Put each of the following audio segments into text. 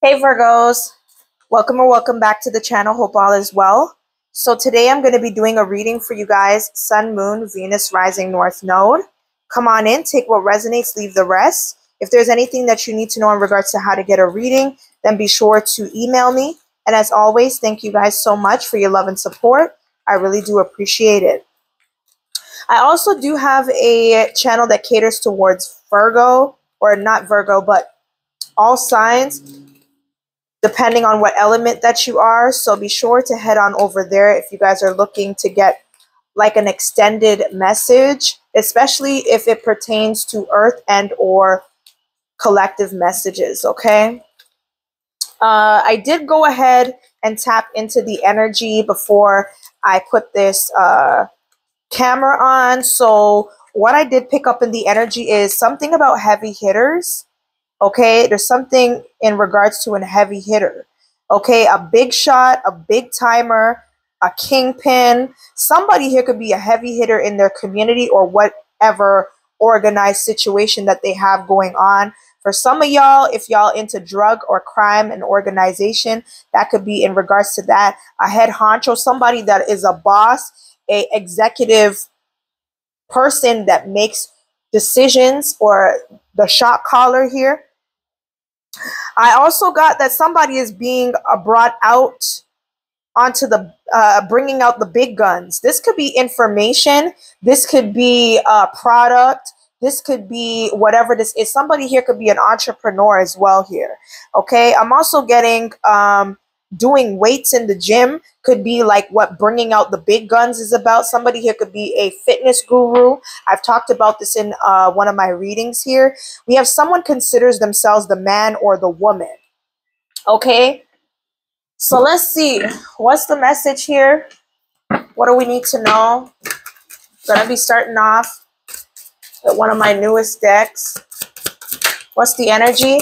Hey Virgos, welcome or welcome back to the channel. Hope all is well. So today I'm going to be doing a reading for you guys, Sun, Moon, Venus, Rising, North Node. Come on in, take what resonates, leave the rest. If there's anything that you need to know in regards to how to get a reading, then be sure to email me. And as always, thank you guys so much for your love and support. I really do appreciate it. I also do have a channel that caters towards Virgo, or not Virgo, but all signs depending on what element that you are. So be sure to head on over there if you guys are looking to get like an extended message, especially if it pertains to earth and or collective messages, okay? Uh, I did go ahead and tap into the energy before I put this uh, camera on. So what I did pick up in the energy is something about heavy hitters Okay, there's something in regards to a heavy hitter. Okay, a big shot, a big timer, a kingpin. Somebody here could be a heavy hitter in their community or whatever organized situation that they have going on. For some of y'all, if y'all into drug or crime and organization, that could be in regards to that. A head honcho, somebody that is a boss, a executive person that makes decisions or the shot caller here I also got that somebody is being uh, brought out onto the uh, bringing out the big guns. This could be information. This could be a product. This could be whatever this is. Somebody here could be an entrepreneur as well here. Okay. I'm also getting um, doing weights in the gym could be like what bringing out the big guns is about. Somebody here could be a fitness guru. I've talked about this in uh, one of my readings here. We have someone considers themselves the man or the woman. Okay. So let's see. What's the message here? What do we need to know? Gonna be starting off with one of my newest decks. What's the energy?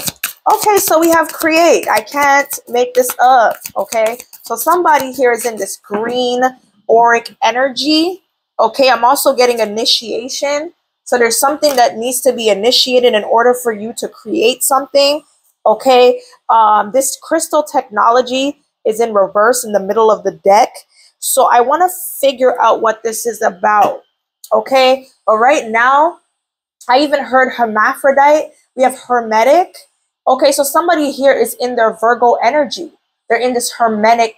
Okay, so we have create. I can't make this up, okay? So somebody here is in this green auric energy. Okay, I'm also getting initiation. So there's something that needs to be initiated in order for you to create something. Okay, um, this crystal technology is in reverse in the middle of the deck. So I want to figure out what this is about. Okay, but right now, I even heard hermaphrodite. We have hermetic. Okay, so somebody here is in their Virgo energy. They're in this hermetic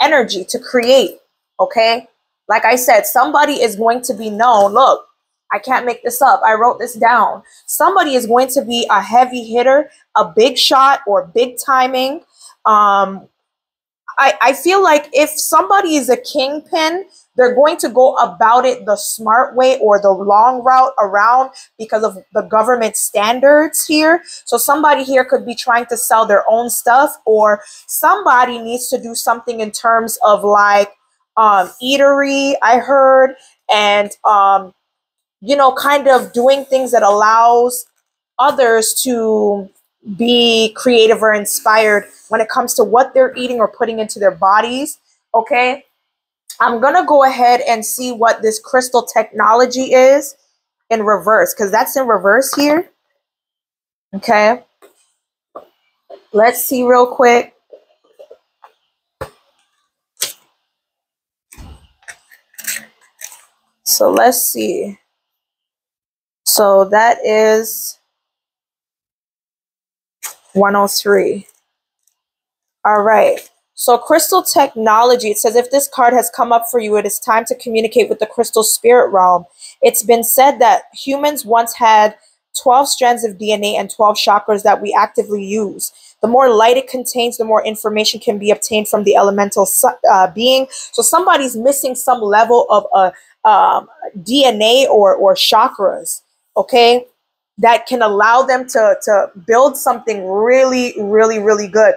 energy to create. Okay, like I said, somebody is going to be known. Look, I can't make this up. I wrote this down. Somebody is going to be a heavy hitter, a big shot, or big timing. Um, I, I feel like if somebody is a kingpin, they're going to go about it the smart way or the long route around because of the government standards here. So somebody here could be trying to sell their own stuff or somebody needs to do something in terms of like um, eatery, I heard, and, um, you know, kind of doing things that allows others to be creative or inspired when it comes to what they're eating or putting into their bodies. Okay. I'm going to go ahead and see what this crystal technology is in reverse because that's in reverse here. Okay. Let's see real quick. So let's see. So that is 103. All right. So crystal technology, it says if this card has come up for you, it is time to communicate with the crystal spirit realm. It's been said that humans once had 12 strands of DNA and 12 chakras that we actively use. The more light it contains, the more information can be obtained from the elemental uh, being. So somebody's missing some level of uh, um, DNA or, or chakras, okay, that can allow them to, to build something really, really, really good.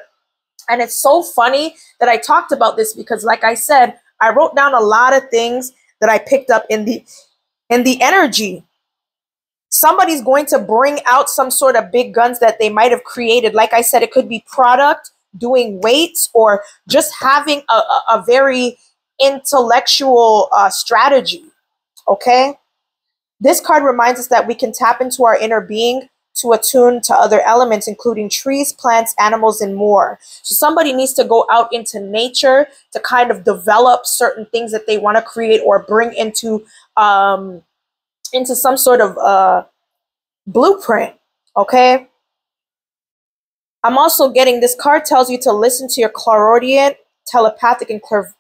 And it's so funny that I talked about this because, like I said, I wrote down a lot of things that I picked up in the in the energy. Somebody's going to bring out some sort of big guns that they might have created. Like I said, it could be product, doing weights, or just having a, a, a very intellectual uh, strategy. Okay. This card reminds us that we can tap into our inner being to attune to other elements, including trees, plants, animals, and more. So somebody needs to go out into nature to kind of develop certain things that they want to create or bring into um, into some sort of uh, blueprint. Okay. I'm also getting this card tells you to listen to your clairaudient, telepathic, and clair-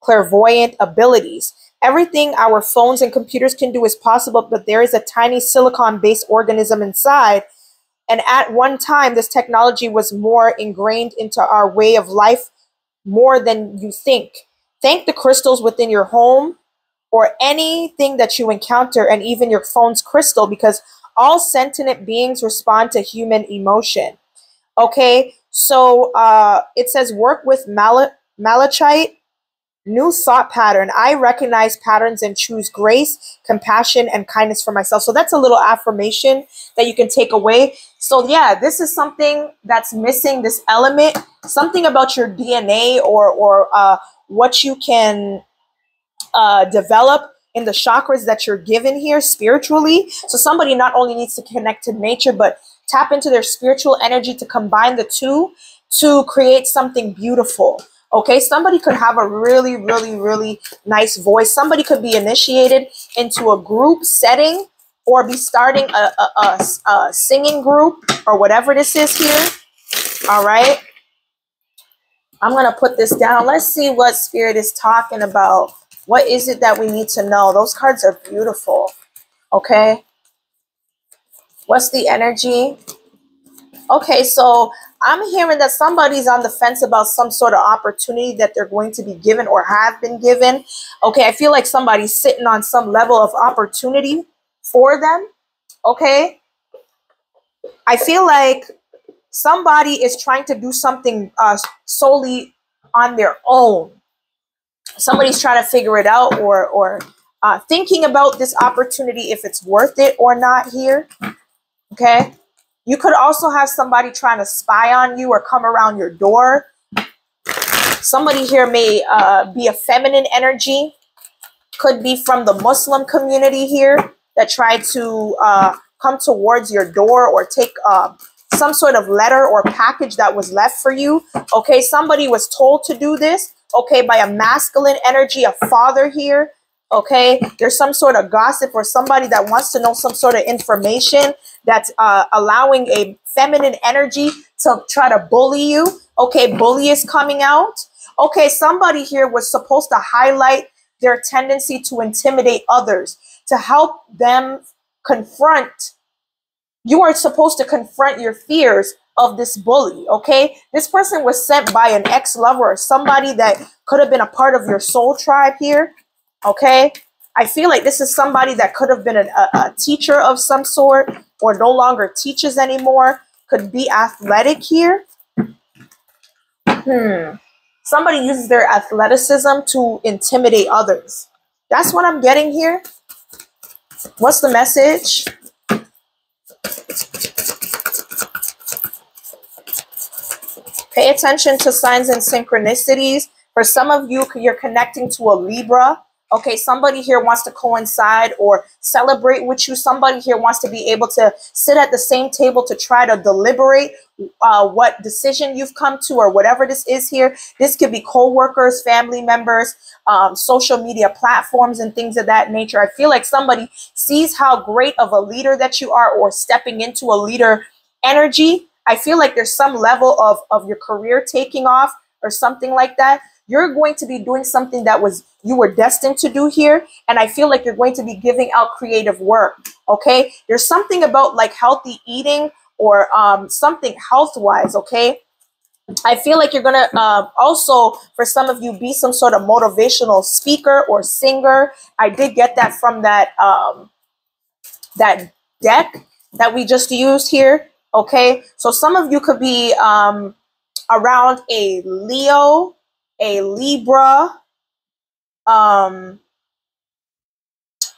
clairvoyant abilities. Everything our phones and computers can do is possible, but there is a tiny silicon based organism inside. And at one time, this technology was more ingrained into our way of life more than you think. Thank the crystals within your home or anything that you encounter, and even your phone's crystal, because all sentient beings respond to human emotion. Okay, so uh, it says work with mal- malachite New thought pattern. I recognize patterns and choose grace, compassion, and kindness for myself. So that's a little affirmation that you can take away. So, yeah, this is something that's missing this element, something about your DNA or, or uh, what you can uh, develop in the chakras that you're given here spiritually. So, somebody not only needs to connect to nature, but tap into their spiritual energy to combine the two to create something beautiful. Okay, somebody could have a really, really, really nice voice. Somebody could be initiated into a group setting or be starting a, a, a, a singing group or whatever this is here. All right. I'm going to put this down. Let's see what Spirit is talking about. What is it that we need to know? Those cards are beautiful. Okay. What's the energy? Okay, so I'm hearing that somebody's on the fence about some sort of opportunity that they're going to be given or have been given. Okay, I feel like somebody's sitting on some level of opportunity for them. Okay, I feel like somebody is trying to do something uh, solely on their own. Somebody's trying to figure it out or or uh, thinking about this opportunity if it's worth it or not here. Okay. You could also have somebody trying to spy on you or come around your door. Somebody here may uh, be a feminine energy, could be from the Muslim community here that tried to uh, come towards your door or take uh, some sort of letter or package that was left for you. Okay, somebody was told to do this, okay, by a masculine energy, a father here okay? There's some sort of gossip or somebody that wants to know some sort of information that's uh, allowing a feminine energy to try to bully you. Okay bully is coming out. Okay somebody here was supposed to highlight their tendency to intimidate others to help them confront you are supposed to confront your fears of this bully okay? This person was sent by an ex-lover or somebody that could have been a part of your soul tribe here Okay. I feel like this is somebody that could have been a, a, teacher of some sort or no longer teaches anymore. Could be athletic here. Hmm. Somebody uses their athleticism to intimidate others. That's what I'm getting here. What's the message? Pay attention to signs and synchronicities. For some of you, you're connecting to a Libra okay somebody here wants to coincide or celebrate with you. Somebody here wants to be able to sit at the same table to try to deliberate uh, what decision you've come to or whatever this is here. This could be co-workers family members um, social media platforms and things of that nature. I feel like somebody sees how great of a leader that you are or stepping into a leader energy. I feel like there's some level of, of your career taking off or something like that you're going to be doing something that was you were destined to do here and i feel like you're going to be giving out creative work okay there's something about like healthy eating or um, something health wise okay I feel like you're gonna um, also, for some of you, be some sort of motivational speaker or singer. I did get that from that um, that deck that we just used here. Okay, so some of you could be um, around a Leo a Libra, um,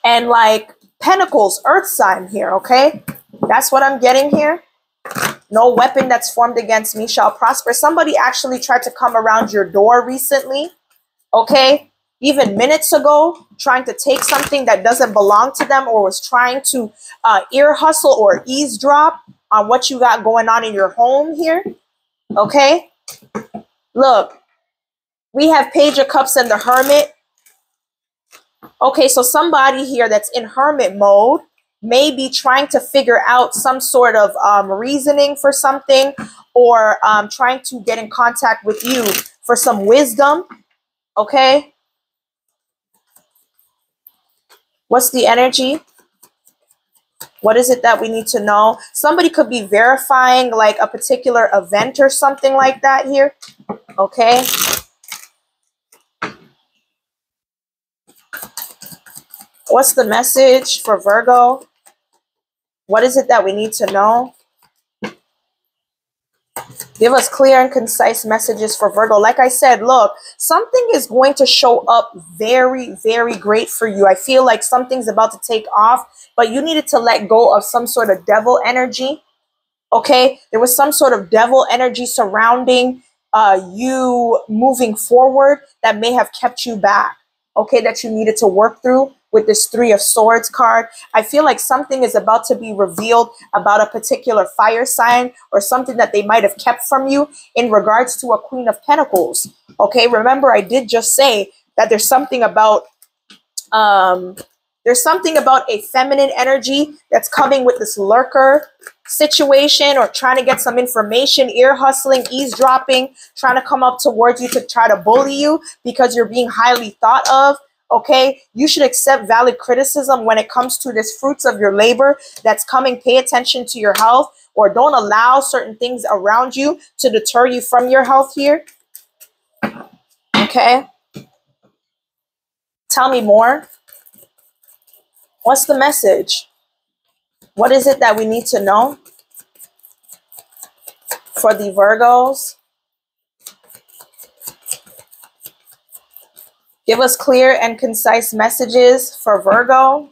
and like Pentacles, Earth sign here, okay? That's what I'm getting here. No weapon that's formed against me shall prosper. Somebody actually tried to come around your door recently, okay? Even minutes ago, trying to take something that doesn't belong to them or was trying to uh, ear hustle or eavesdrop, on what you got going on in your home here. Okay? Look, we have Page of Cups and the Hermit. Okay, so somebody here that's in hermit mode may be trying to figure out some sort of um, reasoning for something or um, trying to get in contact with you for some wisdom. Okay? What's the energy? What is it that we need to know? Somebody could be verifying like a particular event or something like that here. Okay. What's the message for Virgo? What is it that we need to know? Give us clear and concise messages for Virgo. Like I said, look, something is going to show up very, very great for you. I feel like something's about to take off, but you needed to let go of some sort of devil energy. Okay. There was some sort of devil energy surrounding uh, you moving forward that may have kept you back. Okay. That you needed to work through with this three of swords card. I feel like something is about to be revealed about a particular fire sign or something that they might have kept from you in regards to a queen of pentacles okay? Remember i did just say that there's something about um there's something about a feminine energy that's coming with this lurker situation or trying to get some information, ear hustling, eavesdropping, trying to come up towards you to try to bully you because you're being highly thought of okay? You should accept valid criticism when it comes to this fruits of your labor that's coming. Pay attention to your health or don't allow certain things around you to deter you from your health here okay? Tell me more. What's the message? What is it that we need to know for the virgos Give us clear and concise messages for Virgo.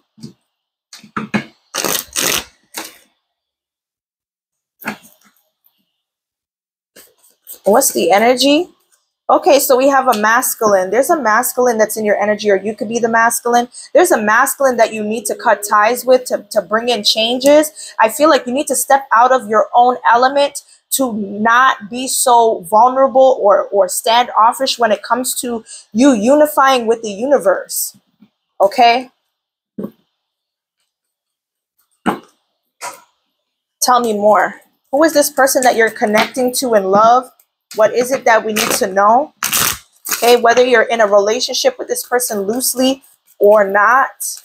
What's the energy? Okay, so we have a masculine. There's a masculine that's in your energy, or you could be the masculine. There's a masculine that you need to cut ties with to, to bring in changes. I feel like you need to step out of your own element to not be so vulnerable or, or standoffish when it comes to you unifying with the universe. Okay? Tell me more. Who is this person that you're connecting to in love? What is it that we need to know? Okay, whether you're in a relationship with this person loosely or not.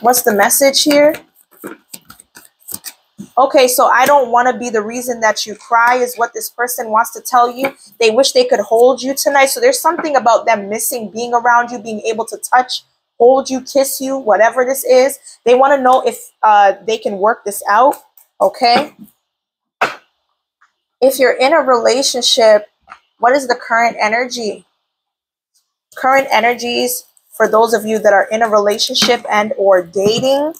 What's the message here? Okay, so I don't want to be the reason that you cry, is what this person wants to tell you. They wish they could hold you tonight. So there's something about them missing being around you, being able to touch, hold you, kiss you, whatever this is. They want to know if uh, they can work this out, okay? If you're in a relationship, what is the current energy? Current energies for those of you that are in a relationship and or dating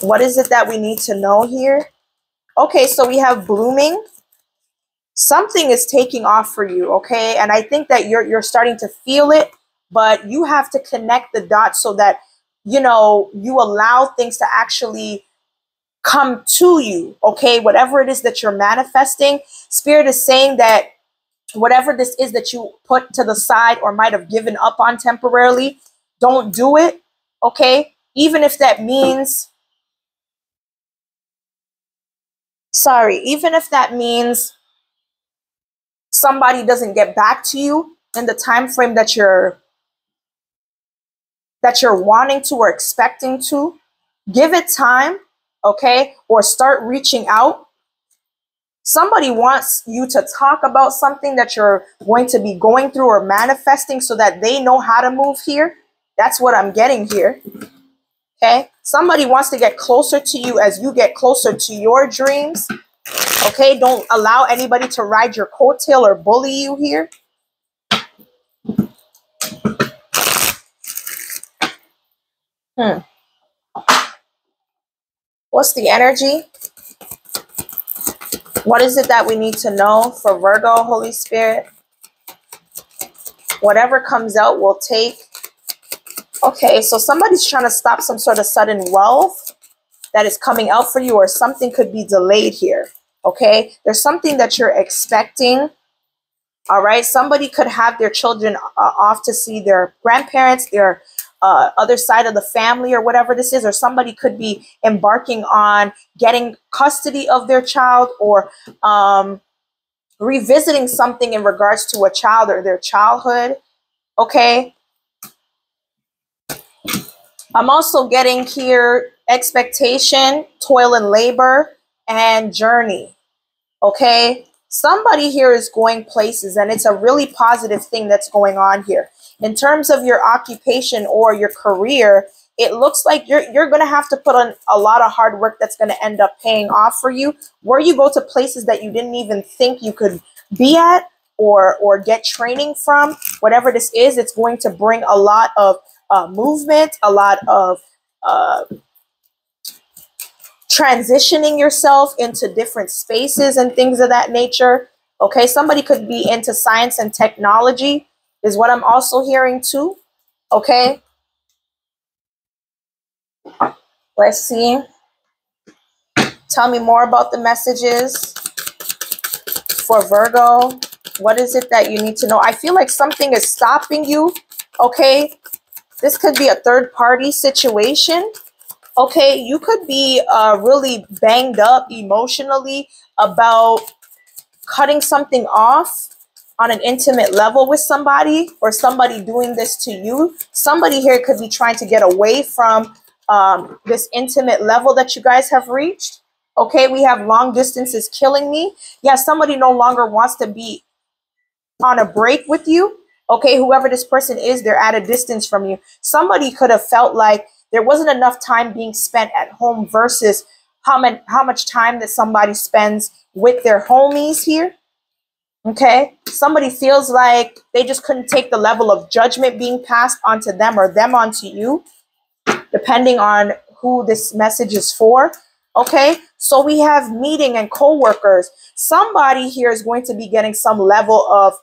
What is it that we need to know here? Okay, so we have blooming. Something is taking off for you, okay? And I think that you're you're starting to feel it, but you have to connect the dots so that you know you allow things to actually come to you, okay? Whatever it is that you're manifesting, spirit is saying that whatever this is that you put to the side or might have given up on temporarily, don't do it, okay? Even if that means sorry, even if that means somebody doesn't get back to you in the time frame that you're that you're wanting to or expecting to, give it time, okay? Or start reaching out. Somebody wants you to talk about something that you're going to be going through or manifesting so that they know how to move here. That's what I'm getting here. Okay. Somebody wants to get closer to you as you get closer to your dreams. Okay. Don't allow anybody to ride your coattail or bully you here. Hmm. What's the energy? What is it that we need to know for Virgo, Holy Spirit? Whatever comes out, we'll take. Okay, so somebody's trying to stop some sort of sudden wealth that is coming out for you, or something could be delayed here. Okay, there's something that you're expecting. All right, somebody could have their children uh, off to see their grandparents, their uh, other side of the family, or whatever this is, or somebody could be embarking on getting custody of their child or um, revisiting something in regards to a child or their childhood. Okay, I'm also getting here expectation, toil and labor, and journey. Okay. Somebody here is going places, and it's a really positive thing that's going on here. In terms of your occupation or your career, it looks like you're you're going to have to put on a lot of hard work that's going to end up paying off for you where you go to places that you didn't even think you could be at or or get training from whatever this is it's going to bring a lot of uh, movement, a lot of uh, transitioning yourself into different spaces and things of that nature. Okay, somebody could be into science and technology, is what I'm also hearing too. Okay, let's see. Tell me more about the messages for Virgo. What is it that you need to know? I feel like something is stopping you, okay, this could be a third party situation. Okay, you could be uh, really banged up emotionally about cutting something off on an intimate level with somebody or somebody doing this to you. Somebody here could be trying to get away from um, this intimate level that you guys have reached. Okay, we have long distances killing me. Yeah, somebody no longer wants to be on a break with you okay, whoever this person is, they're at a distance from you. Somebody could have felt like there wasn't enough time being spent at home versus how, many, how much time that somebody spends with their homies here. Okay, somebody feels like they just couldn't take the level of judgment being passed onto them or them onto you, depending on who this message is for. Okay, so we have meeting and co-workers. Somebody here is going to be getting some level of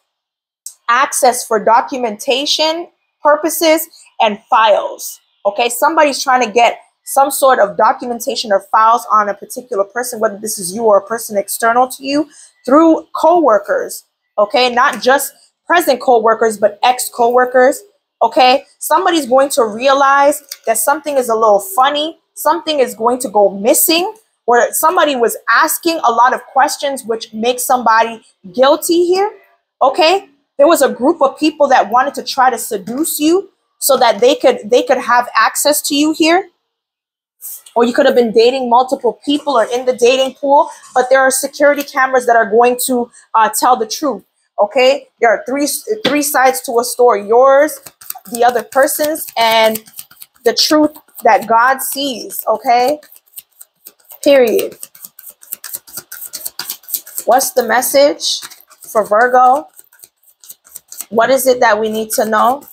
access for documentation purposes and files. Okay, somebody's trying to get some sort of documentation or files on a particular person, whether this is you or a person external to you, through coworkers. Okay, not just present coworkers, but ex coworkers. Okay, somebody's going to realize that something is a little funny, something is going to go missing, or somebody was asking a lot of questions, which makes somebody guilty here. Okay, there was a group of people that wanted to try to seduce you so that they could they could have access to you here. Or you could have been dating multiple people or in the dating pool but there are security cameras that are going to uh, tell the truth okay? There are three three sides to a story yours the other person's and the truth that god sees okay? Period. What's the message for virgo what is it that we need to know?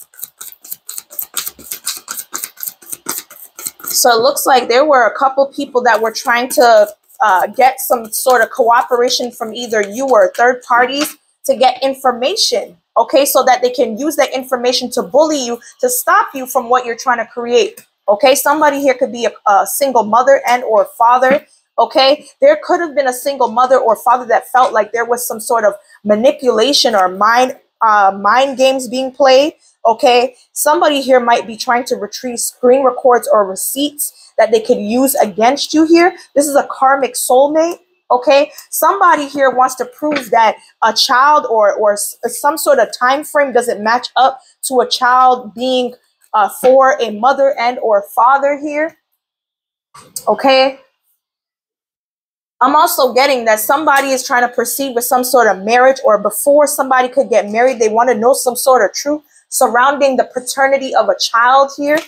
So it looks like there were a couple people that were trying to uh, get some sort of cooperation from either you or third parties to get information, okay, so that they can use that information to bully you, to stop you from what you're trying to create. Okay, somebody here could be a, a single mother and or father. Okay, there could have been a single mother or father that felt like there was some sort of manipulation or mind uh, mind games being played. Okay, somebody here might be trying to retrieve screen records or receipts that they could use against you here. This is a karmic soulmate. Okay, somebody here wants to prove that a child or or some sort of time frame doesn't match up to a child being uh, for a mother and or father here. Okay, I'm also getting that somebody is trying to proceed with some sort of marriage, or before somebody could get married, they want to know some sort of truth surrounding the paternity of a child here.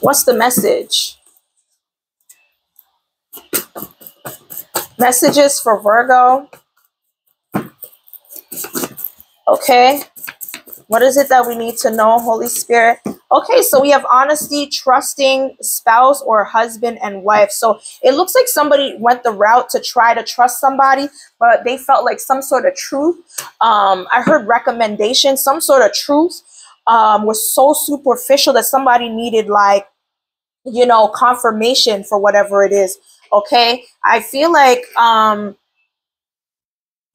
What's the message? Messages for Virgo. Okay. What is it that we need to know, Holy Spirit? Okay, so we have honesty, trusting spouse or husband and wife. So it looks like somebody went the route to try to trust somebody, but they felt like some sort of truth. Um, I heard recommendation, some sort of truth um, was so superficial that somebody needed like, you know, confirmation for whatever it is. Okay, I feel like um,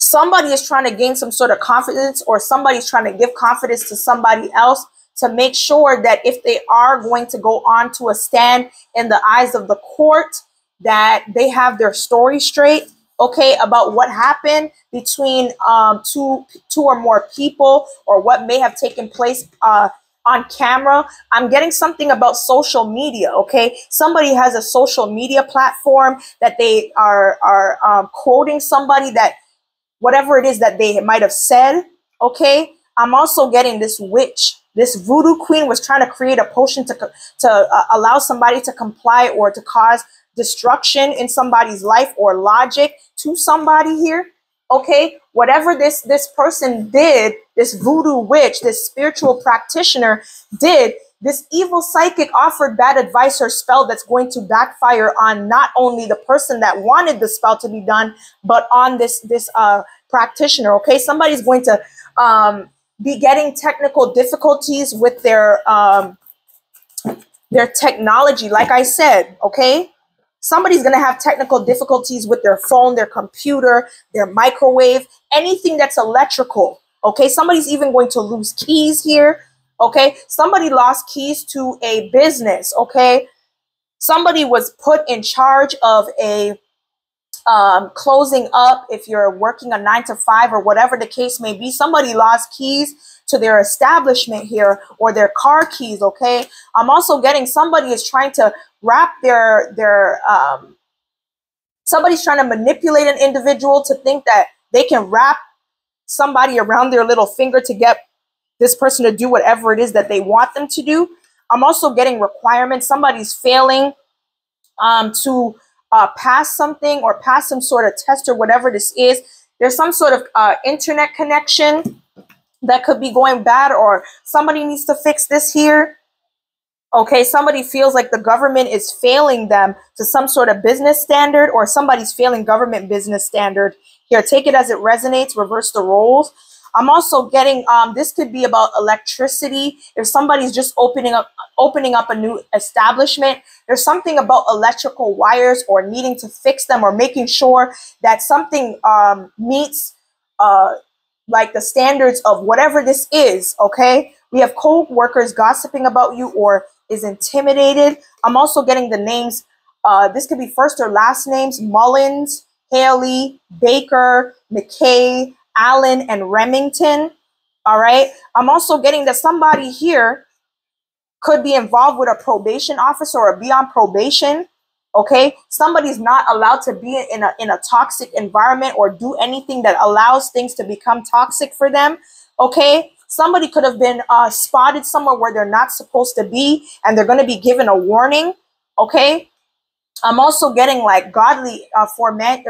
somebody is trying to gain some sort of confidence or somebody's trying to give confidence to somebody else to make sure that if they are going to go on to a stand in the eyes of the court that they have their story straight okay about what happened between um, two two or more people or what may have taken place uh, on camera. I'm getting something about social media okay? Somebody has a social media platform that they are are um, quoting somebody that whatever it is that they might have said. Okay. I'm also getting this witch. This voodoo queen was trying to create a potion to, to uh, allow somebody to comply or to cause destruction in somebody's life or logic to somebody here. Okay. Whatever this, this person did, this voodoo witch, this spiritual practitioner did, this evil psychic offered bad advice or spell that's going to backfire on not only the person that wanted the spell to be done, but on this this uh, practitioner. Okay, somebody's going to um, be getting technical difficulties with their um, their technology. Like I said, okay, somebody's going to have technical difficulties with their phone, their computer, their microwave, anything that's electrical. Okay, somebody's even going to lose keys here. Okay, somebody lost keys to a business. Okay, somebody was put in charge of a um, closing up, if you're working a nine to five or whatever the case may be, somebody lost keys to their establishment here or their car keys. Okay. I'm also getting somebody is trying to wrap their, their, um, somebody's trying to manipulate an individual to think that they can wrap somebody around their little finger to get this person to do whatever it is that they want them to do. I'm also getting requirements. Somebody's failing um, to uh, pass something or pass some sort of test or whatever this is, there's some sort of uh, internet connection that could be going bad or somebody needs to fix this here. Okay, somebody feels like the government is failing them to some sort of business standard or somebody's failing government business standard. Here, take it as it resonates, reverse the roles. I'm also getting um, this could be about electricity. If somebody's just opening up opening up a new establishment, there's something about electrical wires or needing to fix them or making sure that something um, meets uh, like the standards of whatever this is. Okay, we have co-workers gossiping about you or is intimidated. I'm also getting the names. Uh, this could be first or last names: Mullins, Haley, Baker, McKay, Allen, and Remington. All right. I'm also getting that somebody here could be involved with a probation officer or be on probation. Okay. Somebody's not allowed to be in a, in a toxic environment or do anything that allows things to become toxic for them. Okay. Somebody could have been uh, spotted somewhere where they're not supposed to be and they're going to be given a warning. Okay. I'm also getting like godly uh, format.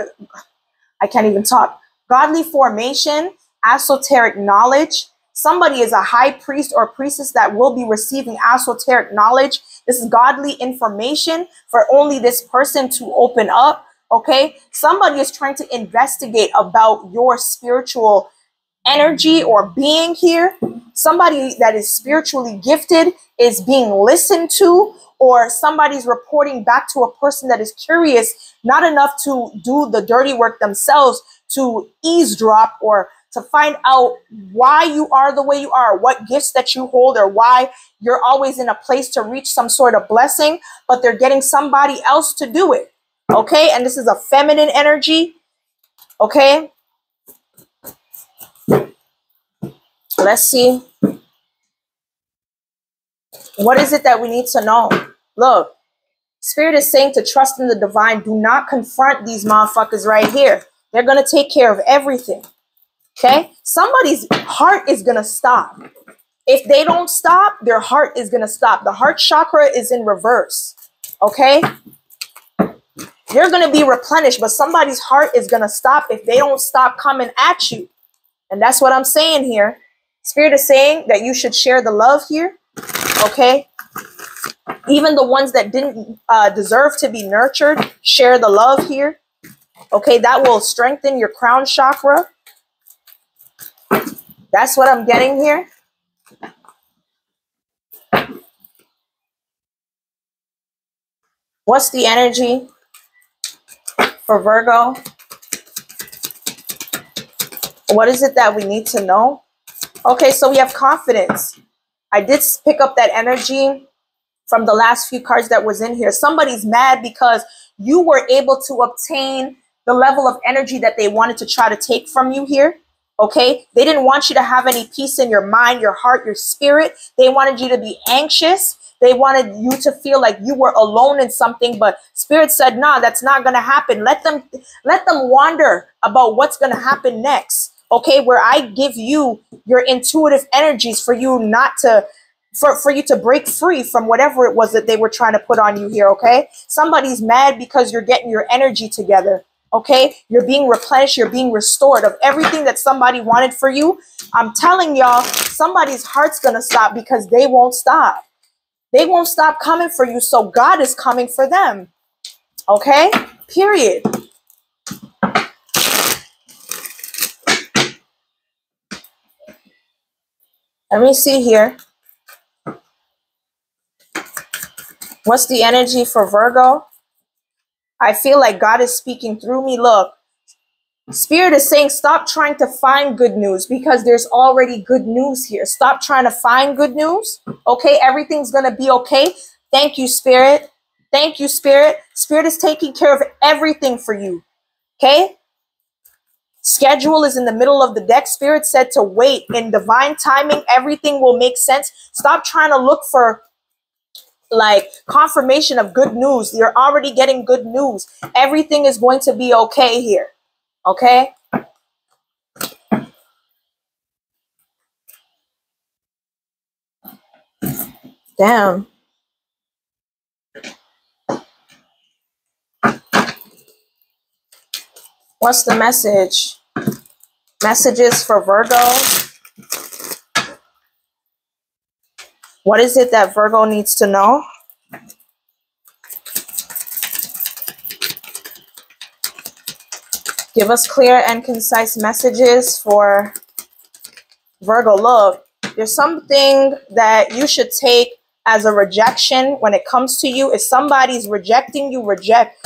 I can't even talk godly formation, esoteric knowledge. Somebody is a high priest or priestess that will be receiving esoteric knowledge. This is godly information for only this person to open up. Okay. Somebody is trying to investigate about your spiritual energy or being here. Somebody that is spiritually gifted is being listened to or somebody's reporting back to a person that is curious, not enough to do the dirty work themselves, to eavesdrop or to find out why you are the way you are, what gifts that you hold, or why you're always in a place to reach some sort of blessing, but they're getting somebody else to do it. Okay. And this is a feminine energy. Okay. Let's see. What is it that we need to know? Look, Spirit is saying to trust in the divine. Do not confront these motherfuckers right here. They're going to take care of everything. Okay? Somebody's heart is going to stop. If they don't stop, their heart is going to stop. The heart chakra is in reverse. Okay? You're going to be replenished, but somebody's heart is going to stop if they don't stop coming at you. And that's what I'm saying here. Spirit is saying that you should share the love here. Okay. Even the ones that didn't uh, deserve to be nurtured, share the love here. Okay, that will strengthen your crown chakra. That's what I'm getting here. What's the energy for Virgo? What is it that we need to know? Okay, so we have confidence. I did pick up that energy from the last few cards that was in here. Somebody's mad because you were able to obtain the level of energy that they wanted to try to take from you here. Okay, they didn't want you to have any peace in your mind, your heart, your spirit. They wanted you to be anxious. They wanted you to feel like you were alone in something, but spirit said, nah, that's not going to happen. Let them let them wander about what's going to happen next." Okay, where I give you your intuitive energies for you not to for, for you to break free from whatever it was that they were trying to put on you here, okay? Somebody's mad because you're getting your energy together. Okay, you're being replenished, you're being restored of everything that somebody wanted for you. I'm telling y'all, somebody's heart's gonna stop because they won't stop. They won't stop coming for you, so God is coming for them. Okay, period. Let me see here. What's the energy for Virgo? I feel like God is speaking through me. Look, Spirit is saying, stop trying to find good news because there's already good news here. Stop trying to find good news. Okay, everything's going to be okay. Thank you, Spirit. Thank you, Spirit. Spirit is taking care of everything for you. Okay? Schedule is in the middle of the deck. Spirit said to wait. In divine timing, everything will make sense. Stop trying to look for like confirmation of good news. You're already getting good news. Everything is going to be okay here. Okay? Damn. What's the message? Messages for Virgo. What is it that Virgo needs to know? Give us clear and concise messages for Virgo. Look, there's something that you should take as a rejection when it comes to you. If somebody's rejecting you, reject.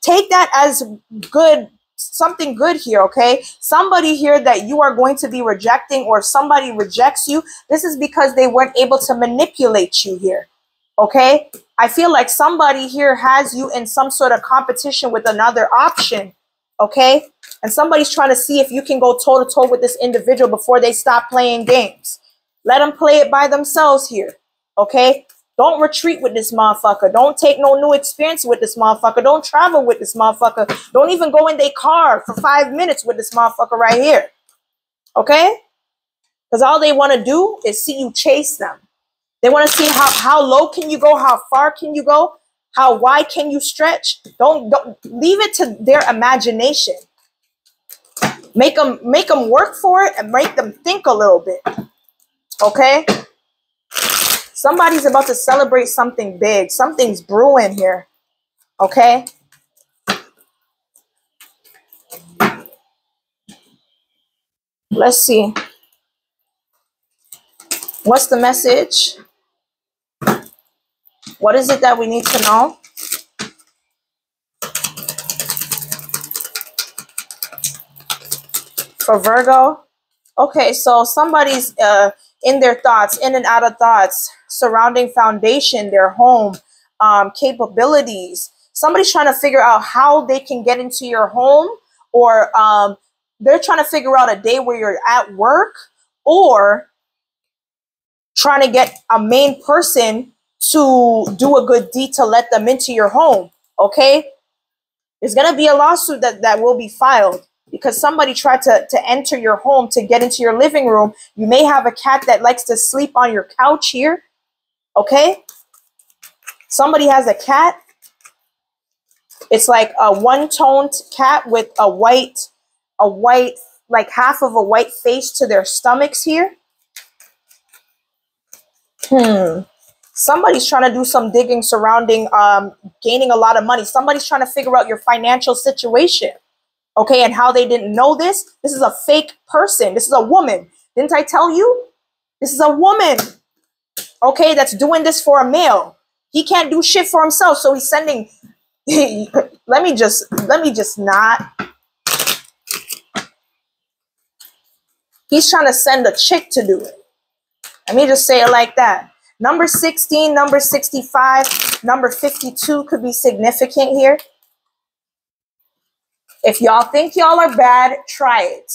Take that as good something good here, okay? Somebody here that you are going to be rejecting or somebody rejects you, this is because they weren't able to manipulate you here, okay? I feel like somebody here has you in some sort of competition with another option, okay? And somebody's trying to see if you can go toe to toe with this individual before they stop playing games. Let them play it by themselves here, okay? Don't retreat with this motherfucker. Don't take no new experience with this motherfucker. Don't travel with this motherfucker. Don't even go in their car for five minutes with this motherfucker right here. Okay? Because all they want to do is see you chase them. They want to see how, how low can you go? How far can you go? How wide can you stretch? Don't, don't leave it to their imagination. Make them make them work for it and make them think a little bit. Okay? Somebody's about to celebrate something big. Something's brewing here. Okay? Let's see. What's the message? What is it that we need to know? For Virgo? Okay, so somebody's uh, in their thoughts, in and out of thoughts surrounding foundation, their home, um, capabilities. Somebody's trying to figure out how they can get into your home, or um, they're trying to figure out a day where you're at work, or trying to get a main person to do a good deed to let them into your home. Okay, there's gonna be a lawsuit that that will be filed because somebody tried to, to enter your home to get into your living room. You may have a cat that likes to sleep on your couch here. Okay? Somebody has a cat. It's like a one-toned cat with a white, a white, like half of a white face to their stomachs here. Hmm. Somebody's trying to do some digging surrounding um, gaining a lot of money. Somebody's trying to figure out your financial situation. Okay, and how they didn't know this. This is a fake person. This is a woman. Didn't I tell you? This is a woman. Okay, that's doing this for a male. He can't do shit for himself, so he's sending. let me just let me just not. He's trying to send a chick to do it. Let me just say it like that. Number 16, number 65, number 52 could be significant here. If y'all think y'all are bad, try it.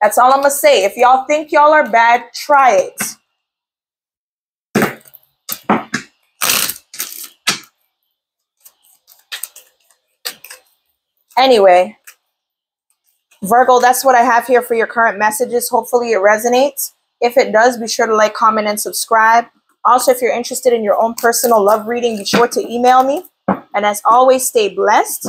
That's all I'm going to say. If y'all think y'all are bad, try it. Anyway, Virgo, that's what I have here for your current messages. Hopefully it resonates. If it does, be sure to like, comment, and subscribe. Also, if you're interested in your own personal love reading, be sure to email me. And as always, stay blessed.